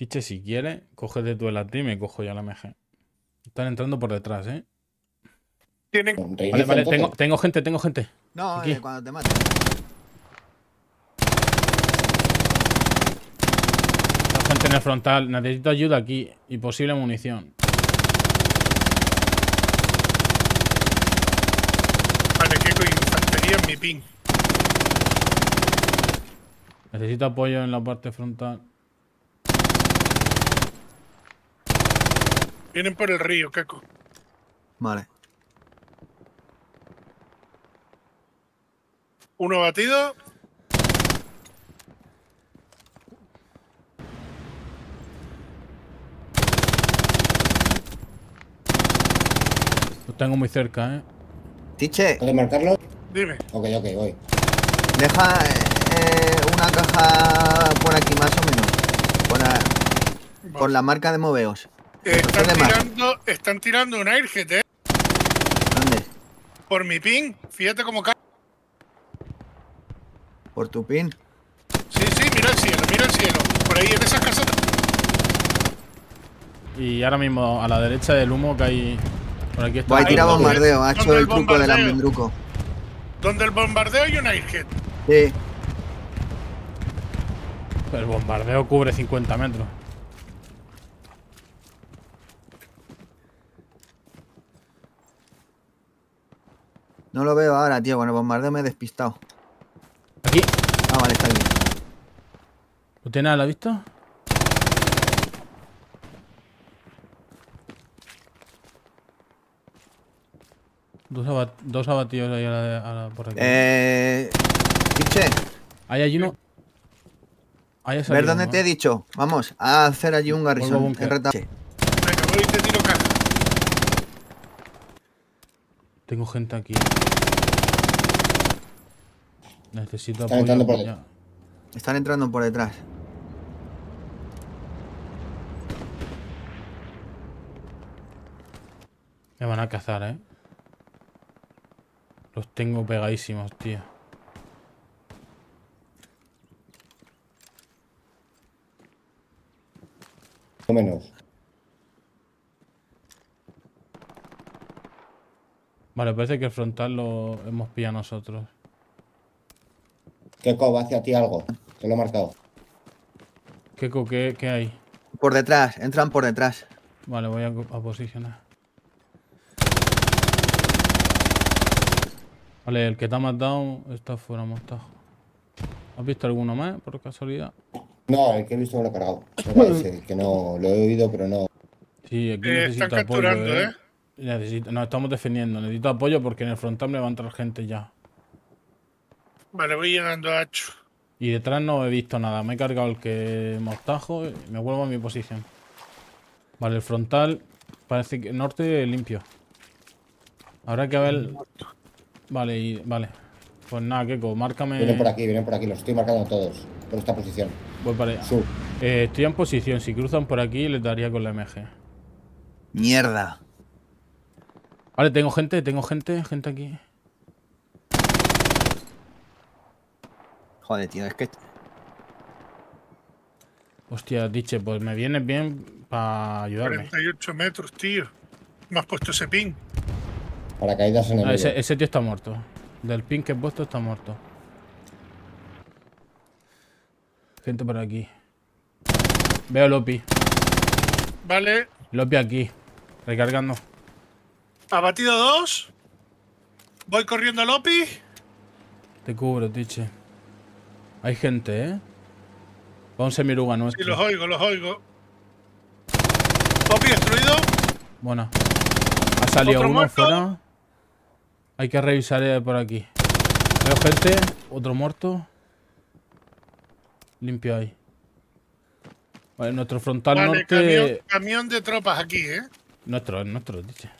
Tiche, si quieres, cógete tú el AT y me cojo ya la MG. Están entrando por detrás, ¿eh? Tienen... Vale, vale, tengo, tengo gente, tengo gente. No, Aquí. eh, cuando te mate. Tengo gente en el frontal. Necesito ayuda aquí y posible munición. Vale, que con infantería en mi ping. Necesito apoyo en la parte frontal. Vienen por el río, Keco. Vale. Uno batido. Los tengo muy cerca, ¿eh? Tiche, ¿Puedes marcarlo? Dime. Ok, ok, voy. deja eh, una caja por aquí más o menos. Por, la- por la marca de moveos. Eh, están, tirando, están tirando un airjet, eh. ¿Dónde? Por mi ping. Fíjate cómo cae. Por tu pin. Sí, sí, mira el cielo, mira el cielo. Por ahí en esas casas. Y ahora mismo a la derecha del humo que hay. Por aquí está. Ahí tira bombardeo. Ha hecho ¿Dónde el el truco del almendruco. Donde el bombardeo hay un airjet. Sí. El bombardeo cubre 50 metros. No lo veo ahora, tío. Con el bombardeo me he despistado. Aquí. Ah, vale, está aquí. ¿Lo tienes a la vista? Dos, abat- dos abatidos ahí a la, a la- por aquí. Eh. Tiche, Ahí hay uno. Ahí ha ver dónde te he ¿eh? dicho. Vamos a hacer allí un garrison. te tiro caja. Tengo gente aquí. Necesito Están entrando apoyo. por ya. Están entrando por detrás. Me van a cazar, ¿eh? Los tengo pegadísimos, tío. O menos. Vale, parece que el frontal lo hemos pillado nosotros. Keiko, va hacia ti algo. Te lo he marcado. Keko, ¿qué, qué hay? Por detrás, entran por detrás. Vale, voy a, a posicionar. Vale, el que te ha matado está fuera, mostajo. ¿Has visto alguno más, por casualidad? No, el que he visto me lo he cargado. Era ese, que no lo he oído, pero no. Sí, aquí Eh, necesito están apoyo, capturando, ¿eh? ¿eh? Necesito, nos estamos defendiendo. Necesito apoyo porque en el frontal me va a entrar gente ya. Vale, voy llegando a Hacho. Y detrás no he visto nada. Me he cargado el que mostajo y me vuelvo a mi posición. Vale, el frontal parece que norte limpio. Habrá que ver. Vale, y, vale. Pues nada, Keko, márcame. Vienen por aquí, vienen por aquí. Los estoy marcando todos. Por esta posición. Voy para allá. Sur. Eh, estoy en posición. Si cruzan por aquí, les daría con la MG. Mierda. Vale, tengo gente, tengo gente, gente aquí. Joder, tío, es que. Hostia, diche, pues me vienes bien para ayudarme. 48 metros, tío. Me has puesto ese ping. Paracaídas Ah, enemigos. ese, ese tío está muerto. Del pin que he puesto está muerto. Gente por aquí. Veo Lopi. Vale. Lopi aquí. Recargando. Abatido dos. Voy corriendo a Lopi. Te cubro, tiche. Hay gente, ¿eh? Va un semiruga nuestro. los oigo, los oigo. Lopi destruido. Buena. Ha salido ¿Otro uno muerto? fuera. Hay que revisar eh, por aquí. Veo gente. Otro muerto. Limpio ahí. Vale, nuestro frontal Vale, norte. camión, camión de tropas aquí, ¿eh? Nuestro, es nuestro, dice.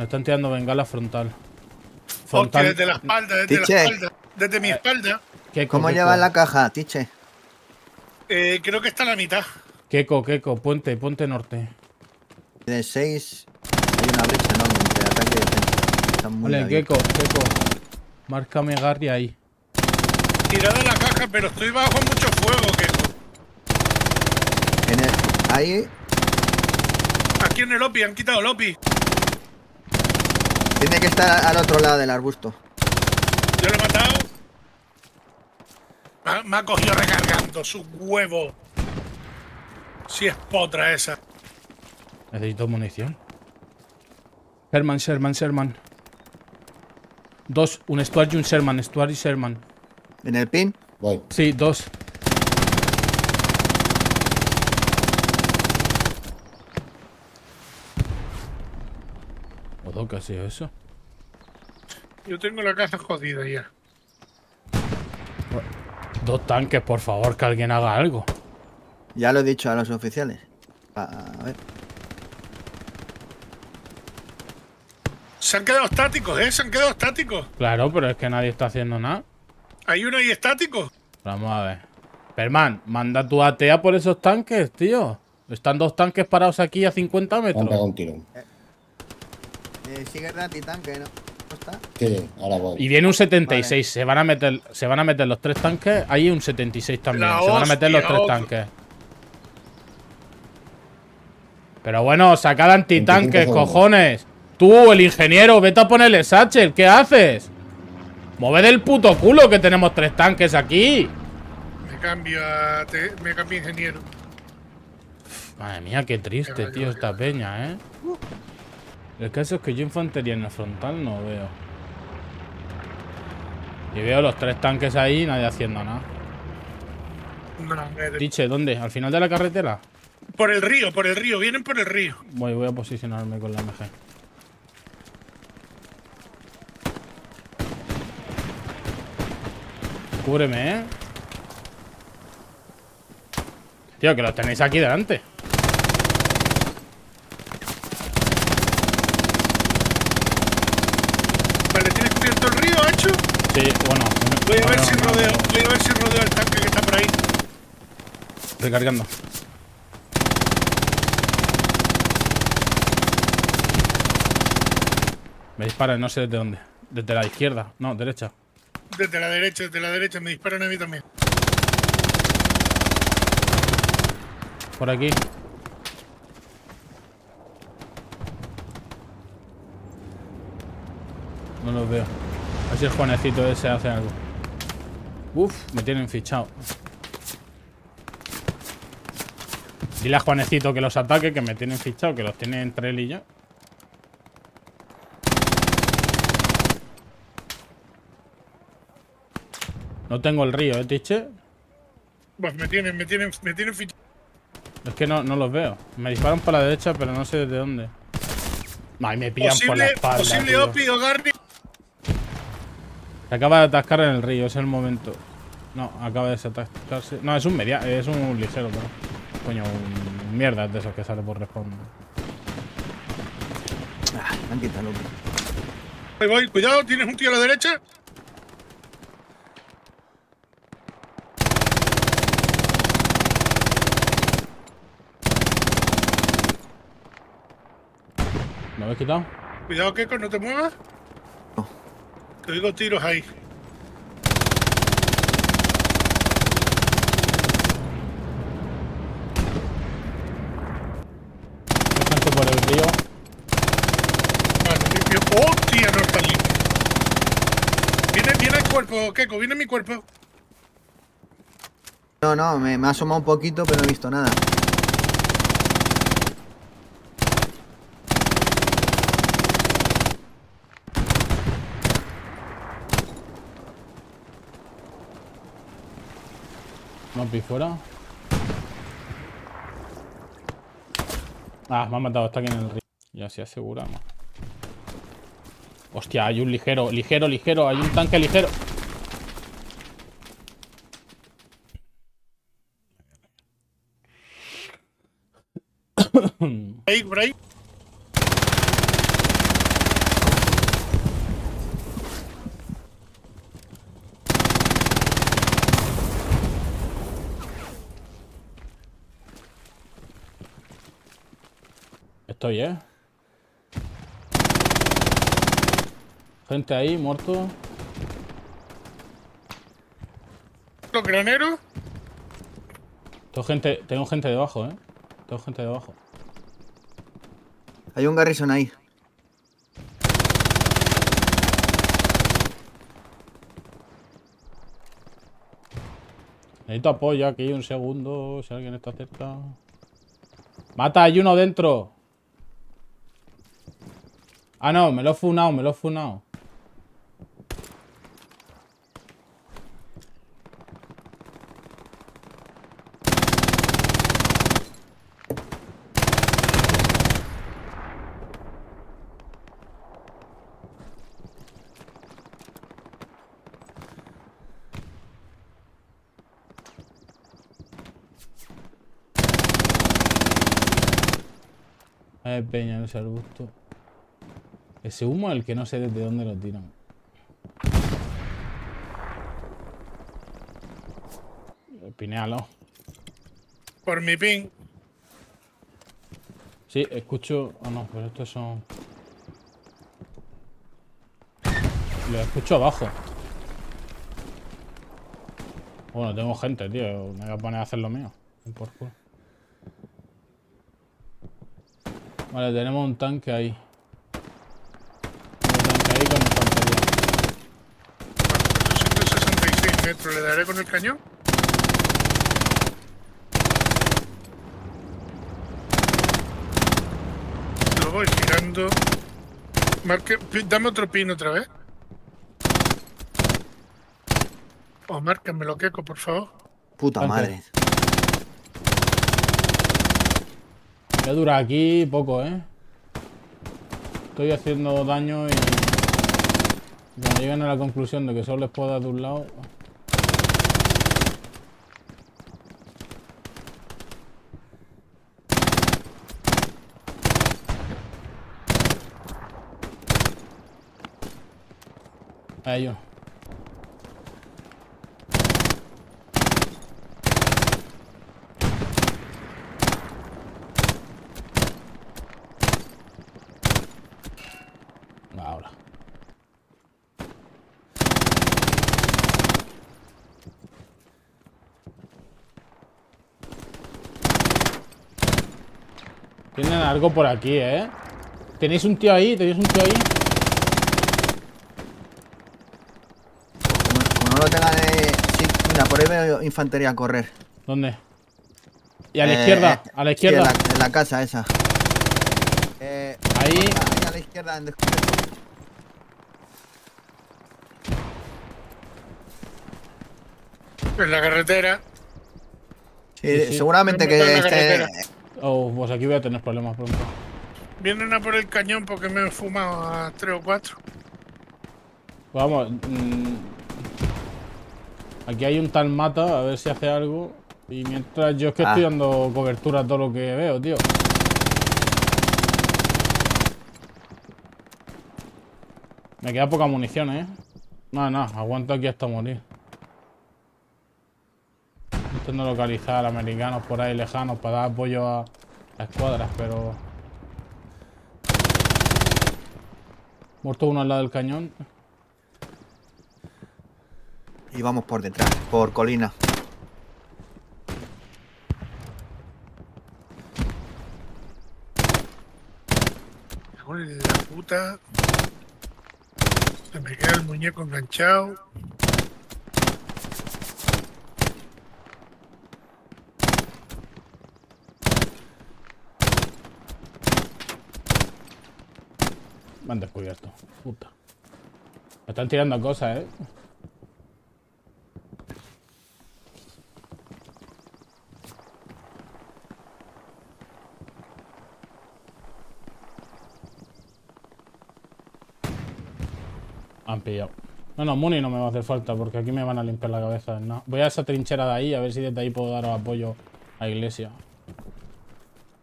Nos están tirando bengala frontal. Hostia, desde la espalda, desde Tiche. la espalda. Desde mi espalda. Keko, ¿Cómo Keko. llevas la caja, Tiche? Eh, creo que está a la mitad. Keko, Keko, puente, puente norte. De 6 hay una brecha enorme entre ataque y defensa. Está muy Vale. Keko, Keko. Márcame Gary ahí. Tirado la caja, pero estoy bajo mucho fuego, En el, ahí Aquí en el OPI, han quitado el OPI. Tiene que estar al otro lado del arbusto. Yo lo he matado. Me ha- Me ha cogido recargando su huevo. Si es potra esa. Necesito munición. Sherman, Sherman, Sherman. Dos, un Stuart y un Sherman. Stuart y Sherman. En el pin. Voy. Sí, dos. ¿Qué ha sido eso? Yo tengo la casa jodida ya. Dos tanques, por favor, que alguien haga algo. Ya lo he dicho a los oficiales. A, ver. Se han quedado estáticos, ¿eh? Se han quedado estáticos. Claro, pero es que nadie está haciendo nada. Hay uno ahí estático. Vamos a ver. Perman, manda tu ATA por esos tanques, tío. Están dos tanques parados aquí a 50 Me han pegado metros. un tiro. Eh, sigue Ratitán, que no, no está. Sí, ahora voy. Y viene un 76. Se van a meter, se van a meter los tres tanques. Hay un 76 también. La se van a meter los tres otro. tanques. Pero bueno, sacad antitanques, 25 segundos. cojones. Tú, el ingeniero, vete a ponerle Satchel. ¿Qué haces? Mueve del puto culo que tenemos tres tanques aquí. Me cambio a. te- me cambio ingeniero. Madre mía, qué triste, Qué tío, esta peña, ¿eh? El caso es que yo infantería en la frontal no veo. Y veo los tres tanques ahí y nadie haciendo nada. Diche, ¿dónde? ¿Al final de la carretera? Por el río, por el río, vienen por el río. Voy, voy a posicionarme con la MG. Cúbreme, ¿eh? Tío, que los tenéis aquí delante. Sí, bueno. Voy a ver no, si no, rodeo, no. voy a ver si rodeo el tanque que está por ahí. Recargando. Me disparan, no sé desde dónde. Desde la izquierda. No, derecha. Desde la derecha, desde la derecha, me disparan a mí también. Por aquí. No los veo. A ver si el Juanecito ese hace algo. Uf, me tienen fichado. Dile a Juanecito que los ataque, que me tienen fichado, que los tiene entre él y yo. No tengo el río, ¿eh, Tiche? Pues me tienen, me tienen, me tienen fichado. Es que no, no los veo. Me disparan para la derecha, pero no sé desde dónde. Ay, me pillan por la espalda. posible tío. OPI o Garni. Se acaba de atascar en el río, es el momento. No, acaba de desatascarse. No, es un media, es un ligero, pero. Coño, un mierda de esos que sale por respawn. Ah, me han quitado. Ahí voy, cuidado, tienes un tío a la derecha. ¿Me habéis quitado? Cuidado, Keko, no te muevas. Te oigo tiros ahí. Hay gente por el río. Vale, limpio. ¡Hostia, no está limpio! Viene, viene el cuerpo, Keko, viene mi cuerpo. No, no, me, me ha asomado un poquito, pero no he visto nada. Ah, me han matado, está aquí en el río. Y así aseguramos. Hostia, hay un ligero, ligero, ligero, hay un tanque ligero. Ahí, por Estoy, ¿eh? Gente ahí, muerto. Los graneros. Tengo gente, tengo gente debajo, eh. Tengo gente debajo. Hay un Garrison ahí. Necesito apoyo aquí, un segundo, si alguien está cerca. ¡Mata! ¡Hay uno dentro! Ah, no, me lo he funado, me lo he funado. Hay peña en ese arbusto. Ese humo es el que no sé desde dónde lo tiran. Pinealo. Por mi ping. Sí, escucho. Ah, no, pero estos son. Lo escucho abajo. Bueno, tengo gente, tío. Me voy a poner a hacer lo mío. Por culo. Vale, tenemos un tanque ahí. 466 metros. ¿Le daré con el cañón? Lo voy girando. Marque, dame otro pin otra vez. O márcamelo, Keco, por favor. Puta madre. Ya dura aquí poco, ¿eh? Estoy haciendo daño y... y Cuando lleguen a la conclusión de que solo les puedo dar de un lado... Ahí yo. Ahora. Tienen algo por aquí, ¿eh? ¿Tenéis un tío ahí? ¿Tenéis un tío ahí? Como, como no lo tengan de... Sí, mira, por ahí veo infantería correr. ¿Dónde? Y a la Eh, izquierda, a la sí, izquierda. en, la, en la casa esa. Eh, Ahí. ahí a la izquierda, en descubierto. En la carretera. Sí, Sí, sí. seguramente que esté... carretera. Oh, pues aquí voy a tener problemas pronto. Vienen a por el cañón porque me he fumado a 3 o 4. Vamos. mm, aquí hay un tal mata, a ver si hace algo. Y mientras yo es que Ah. estoy dando cobertura a todo lo que veo, tío. Me queda poca munición, ¿eh? Nada, nada, aguanto aquí hasta morir. Intento localizar americanos por ahí lejanos para dar apoyo a, a escuadras, pero... Muerto uno al lado del cañón. Y vamos por detrás, por colina. La puta. Se me queda el muñeco enganchado. Me han descubierto. Puta. Me están tirando cosas, eh. Han pillado. No, no, Muni no me va a hacer falta porque aquí me van a limpiar la cabeza. No. Voy a esa trinchera de ahí a ver si desde ahí puedo daros apoyo a iglesia.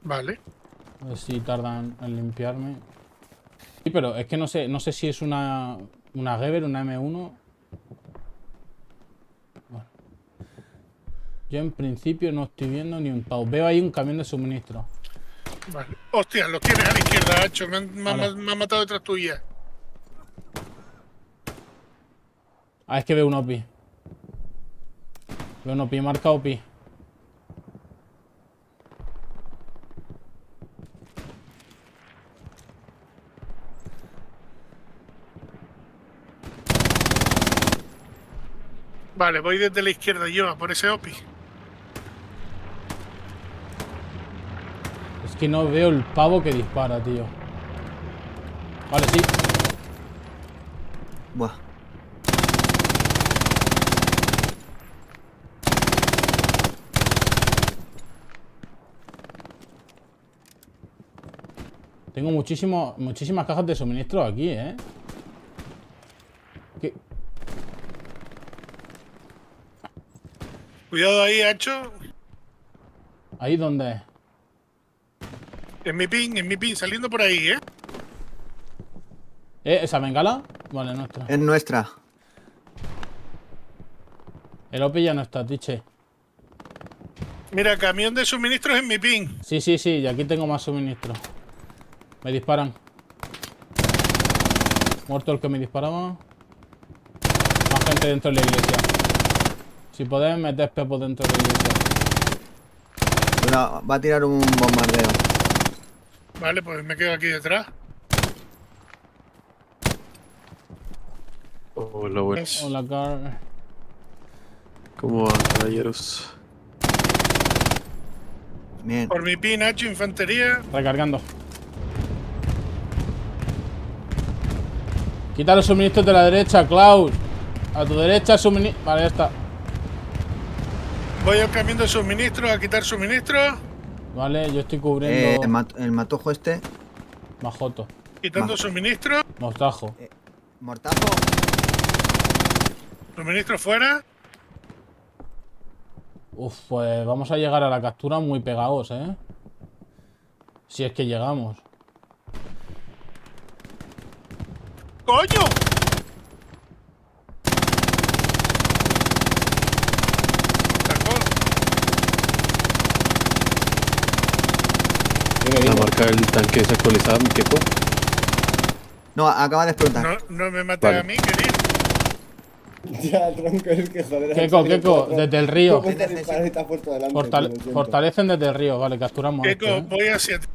Vale. A ver si tardan en limpiarme. Sí, pero es que no sé, no sé si es una, una Geber, una M1. Bueno. Yo en principio no estoy viendo ni un pau. Veo ahí un camión de suministro. Vale. Hostia, los tienes a la izquierda, Hacho. Me han, me han- Vale. me han matado detrás tuya. Ah, es que veo un OPI. Veo un OPI, marca OPI. Vale, voy desde la izquierda, lleva por ese OPI. Es que no veo el pavo que dispara, tío. Vale, sí. Buah. Tengo muchísimo, muchísimas cajas de suministro aquí, ¿eh? ¿Qué? Cuidado ahí, Hacho. ¿Ahí dónde? En mi pin, en mi pin, saliendo por ahí, ¿eh? ¿Eh? ¿Esa bengala? Vale, nuestra. Es nuestra. El OP ya no está, tiche. Mira, camión de suministros en mi pin. Sí, sí, sí, y aquí tengo más suministro. Me disparan. Muerto el que me disparaba. Más gente dentro de la iglesia. Si podéis meter pepo dentro de la iglesia. Va a tirar un bombardeo. Vale, pues me quedo aquí detrás. Hola, buenas. Hola, Car. ¿Cómo van, caballeros? Bien. Por mi pin, Hacho, infantería. Recargando. Quita los suministros de la derecha, Klaus. A tu derecha, suministro. Vale, ya está. Voy al camión de suministros a quitar suministros. Vale, yo estoy Eh, cubriendo. el, mat- el matojo este. Majoto. Quitando Va. suministros. Mostajo. Mortajo. Suministros fuera. Uf, pues vamos a llegar a la captura muy pegados, ¿eh? Si es que llegamos. ¡Coño! La marca del tanque desactualizada, mi queco. No, acaba de explotar. No, no me maté Vale. a mí, querido. Ya, tronco, es que joder. Keiko, Keiko, desde el río. Fortalecen desde el río, vale, capturamos. a Keiko, este, ¿eh? voy hacia ti.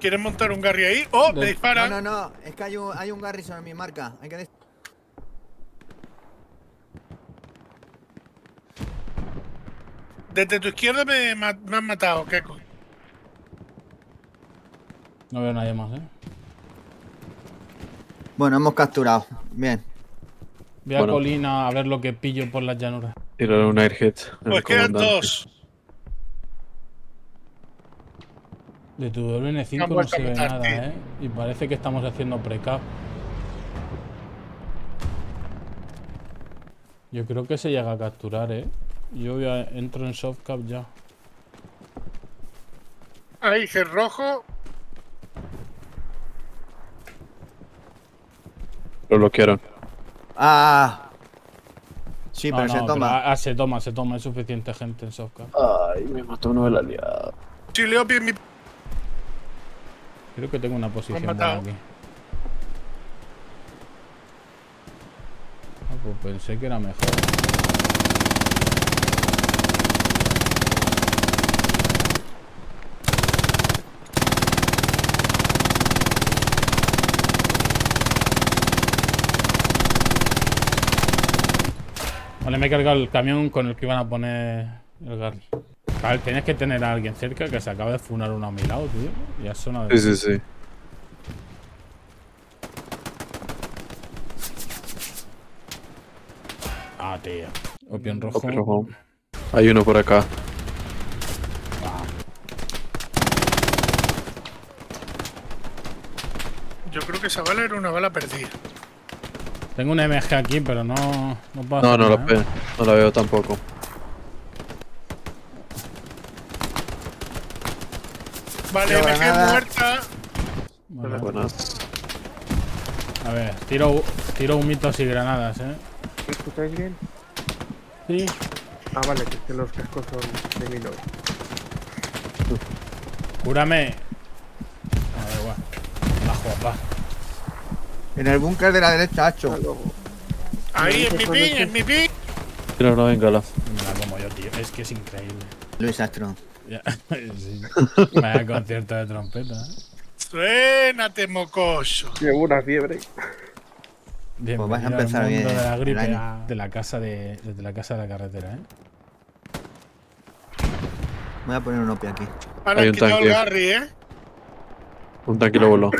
¿Quieres montar un Garry ahí? ¡Oh! Me No, disparan. no, no. Es que hay un, hay un en mi marca. Hay que. des- Desde tu izquierda me, ma- me han matado, Keiko. No veo nadie más, ¿eh? Bueno, hemos capturado. Bien. Voy a Bueno. colina a ver lo que pillo por las llanuras. Tirar un airhead. Pues quedan comandante. dos. De tu WN5 Han no se ve nada, tío. ¿eh? Y parece que estamos haciendo precap. Yo creo que se llega a capturar, ¿eh? Yo voy a- entro en softcap ya. Ahí, gel rojo. Lo bloquearon. Ah. Sí, No, pero se toma. ah, se toma, se toma. Hay suficiente gente en softcap. Ay, me mató uno de la aliado. Chile Opi en mi. Creo que tengo una posición buena aquí. Ah, pues pensé que era mejor. Vale, me he cargado el camión con el que iban a poner el Garry. Tienes que tener a alguien cerca que se acaba de funar uno a mi lado, tío. Ya suena de... Sí, sí, sí. Ah, tío. Opio en rojo. Rojo. Hay uno por acá. Yo creo que esa bala era una bala perdida. Tengo un MG aquí, pero no, no puedo No, no la, ¿eh? veo, no la veo tampoco. Vale, me quedé muerta. Vale. Buenas. A ver, tiro, tiro humitos y granadas, ¿eh? ¿Me escucháis bien? Sí. Ah, vale, que es que los cascos son de mi novio. Cúrame. A ver, igual. Bajo, bajo. En el búnker de la derecha, Hacho. Ah. Ahí, en mi pin, en mi pin. Tira una bengala. Me la como yo, tío. Es que es increíble. Luis Astro. Ya, sí. Vaya concierto de trompeta, ¿eh? Suénate, mocoso. Llevo una fiebre. Bien, Pues vais a al empezar mundo bien de la gripe de casa de, desde la casa de la carretera, ¿eh? Voy a poner un OP aquí. Ahora Hay un tanque. Garry, ¿eh? Un tranquilo voló.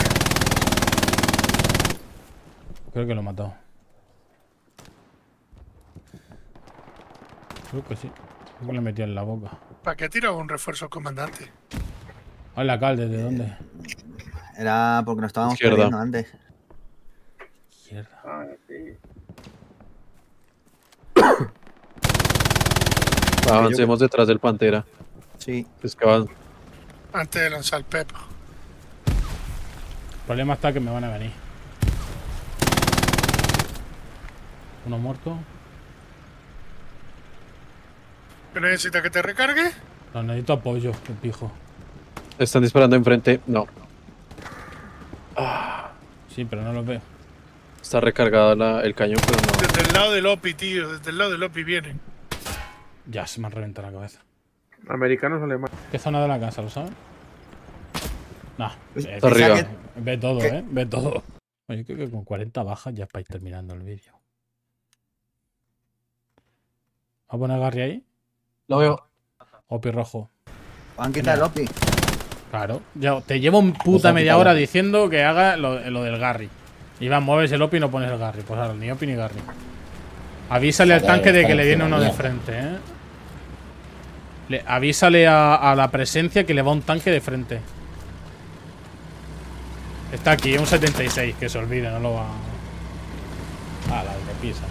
Creo que lo he matado. Creo que sí. Creo que le metí en la boca. ¿Para qué tira un refuerzo comandante? Hola, alcalde, ¿de dónde? Era porque nos estábamos Izquierda. perdiendo antes. Izquierda. Avancemos detrás del pantera. Sí. Van. Antes de lanzar el Pepo. El problema está que me van a venir. Uno muerto. ¿Qué necesita que te recargue? No, necesito apoyo, pijo. Están disparando enfrente. No. Sí, pero no lo veo. Está recargada la- el cañón, pero no. Desde el lado del OPI, tío. Desde el lado del OPI vienen. Ya se me ha reventado la cabeza. Americanos o alemanes. ¿Qué zona de la casa, lo sabes? Nah, eh, arriba. que- ve todo, ¿Qué? eh. Ve todo. Oye, creo que con 40 bajas ya estáis terminando el vídeo. ¿Va a poner Garry ahí? Lo veo. Opi rojo. Han quitado el OPI. Claro. Ya, te llevo un Pues puta han media hora diciendo que haga lo, lo del Garry. Iván, mueves el Opi y no pones el Garry. Pues ahora, ni Opi ni Garry. Avísale al tanque de que le viene uno de frente, eh. Le- avísale a, a la presencia que le va un tanque de frente. Está aquí, un 76, que se olvide, no lo va. Ah, la de pisa.